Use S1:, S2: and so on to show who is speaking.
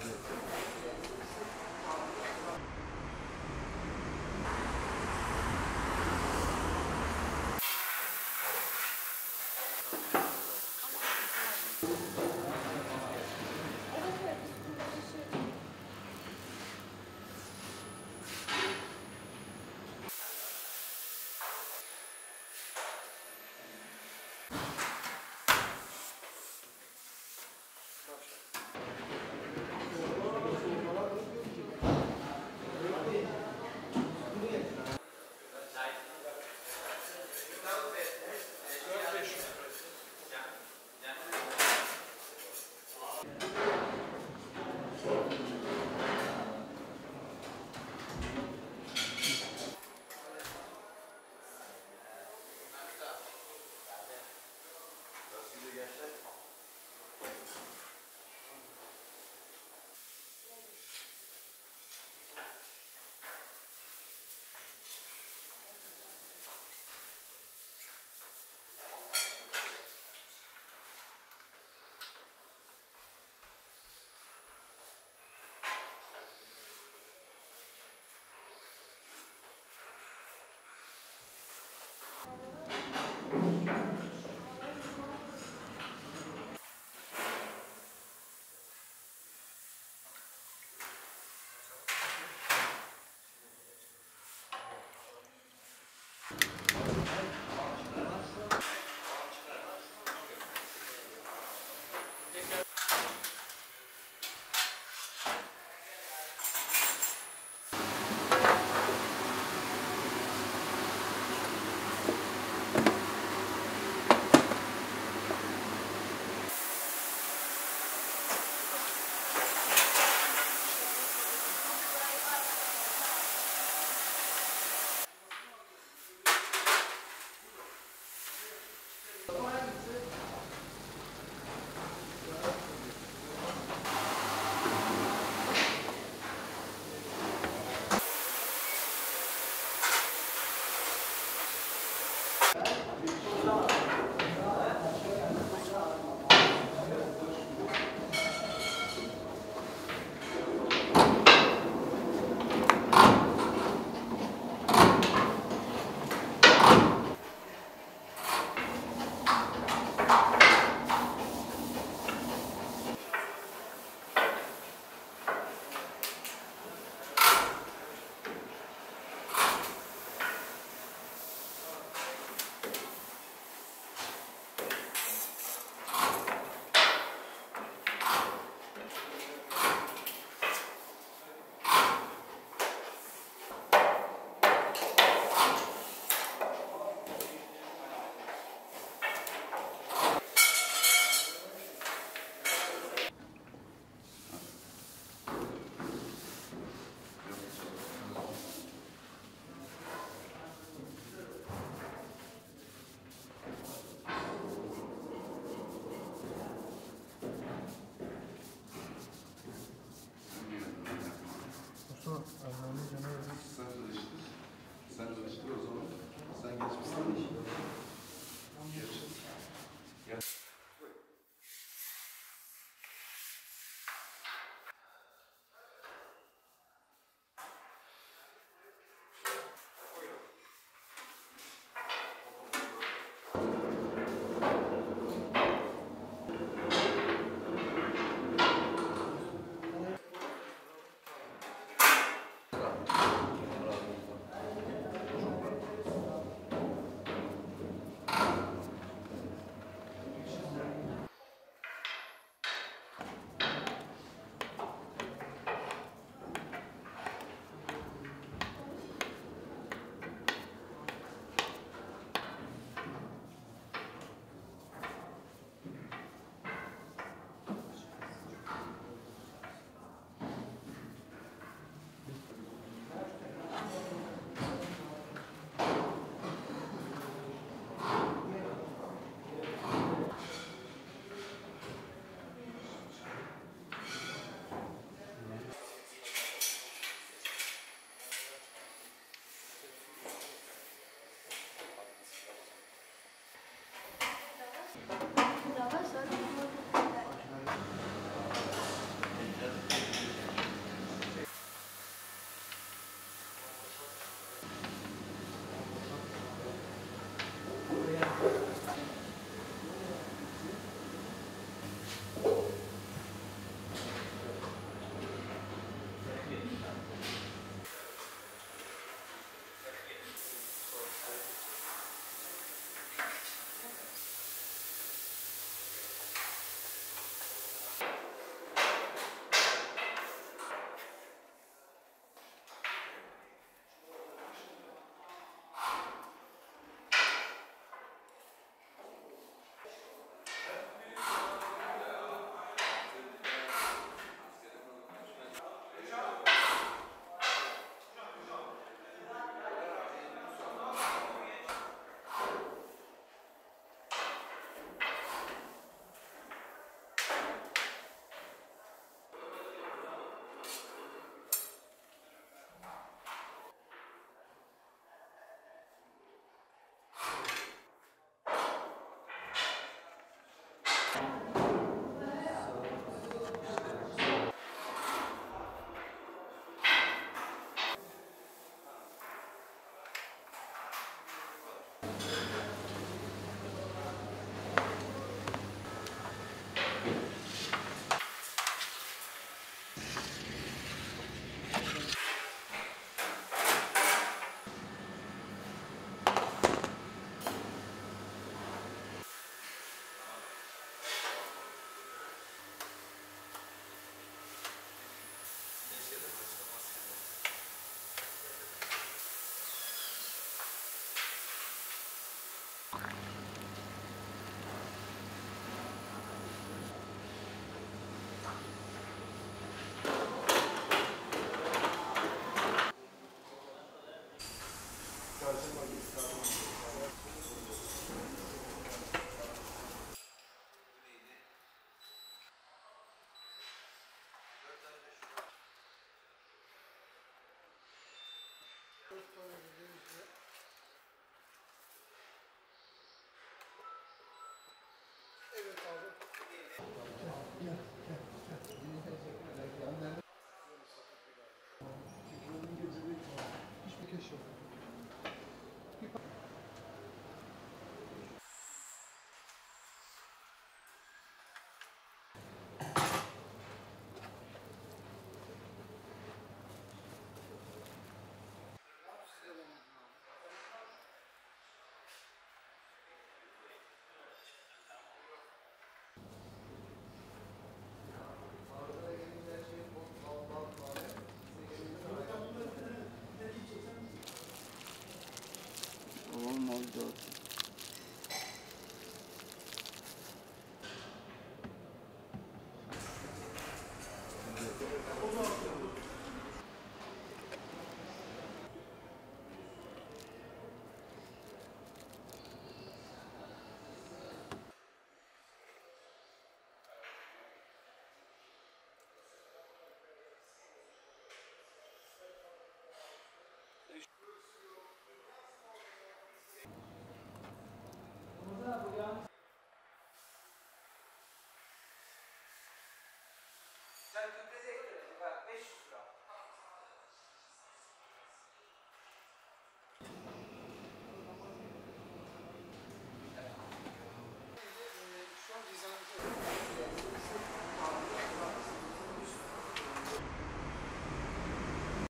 S1: Thank you. um ao outro. Sarà più presente perché fa pesce sulla